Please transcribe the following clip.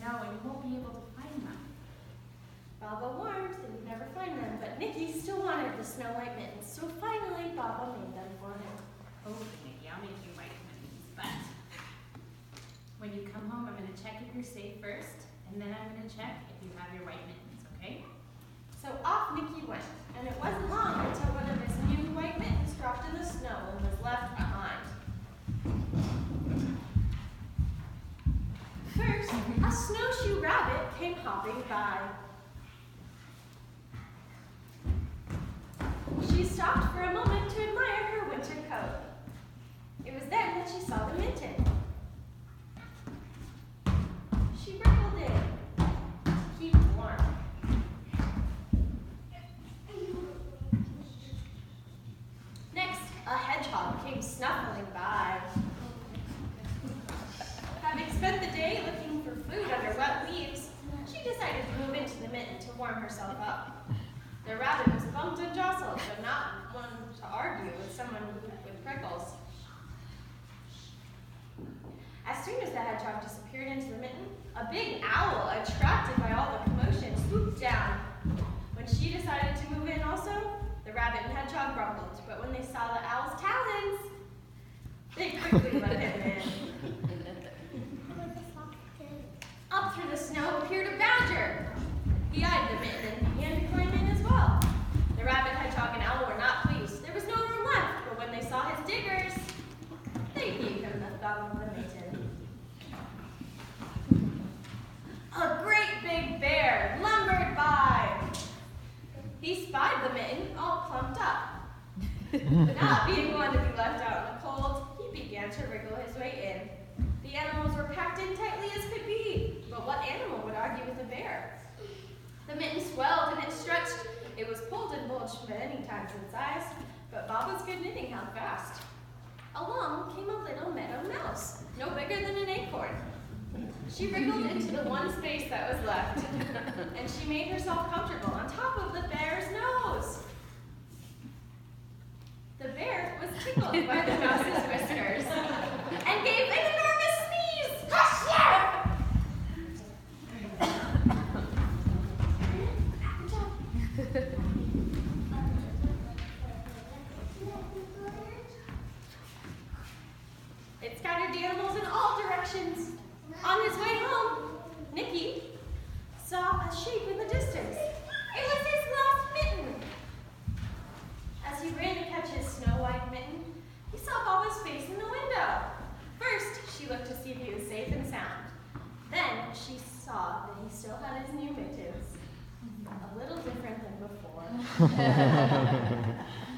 snow, and you won't be able to find them. Baba warned that you'd never find them, but Nikki still wanted the snow white mittens, so finally Baba made them for him. Oh, Nikki, I'll make you white mittens, but when you come home, I'm going to check if you're safe first, and then I'm going to check if you have your white mittens. A snowshoe rabbit came hopping by. She stopped for a moment to admire her winter coat. It was then that she saw the mitten. She wriggled in keep warm. Next, a hedgehog came snuffling by. Having spent the day looking for food under wet leaves, she decided to move into the mitten to warm herself up. The rabbit was bumped and jostled, but not one to argue with someone with prickles. As soon as the hedgehog disappeared into the mitten, a big owl, attracted by all the commotion, swooped down. When she decided to move in also, the rabbit and hedgehog grumbled, but when they saw the owl's talons, they quickly let him in. Up through the snow appeared a badger. He eyed the mitten and began to climb in as well. The rabbit, hedgehog, and owl were not pleased. There was no room left, but when they saw his diggers, they gave him the thumb of the mitten. A great big bear lumbered by. He spied the mitten all clumped up. But not being one to be left out in the cold, he began to wriggle his way in. The animals were packed in tightly as could be, but what animal would argue with a bear? The mitten swelled and it stretched. It was pulled and bulged many times in size, but Baba's good knitting held fast. Along came a little meadow mouse, no bigger than an acorn. She wriggled into the one space that was left, and she made herself comfortable on top of the bear's nose. The bear was tickled by the mouse's whiskers and gave an enormous sneeze. It scattered the animals in all directions. On his way home, Nicky saw a shape in the distance. It was his lost mitten. As he ran to catch his snow white mitten, he saw Baba's face in the window. First, she looked to see if he was safe and sound. Then she saw that he still had his new mittens, a little different than before.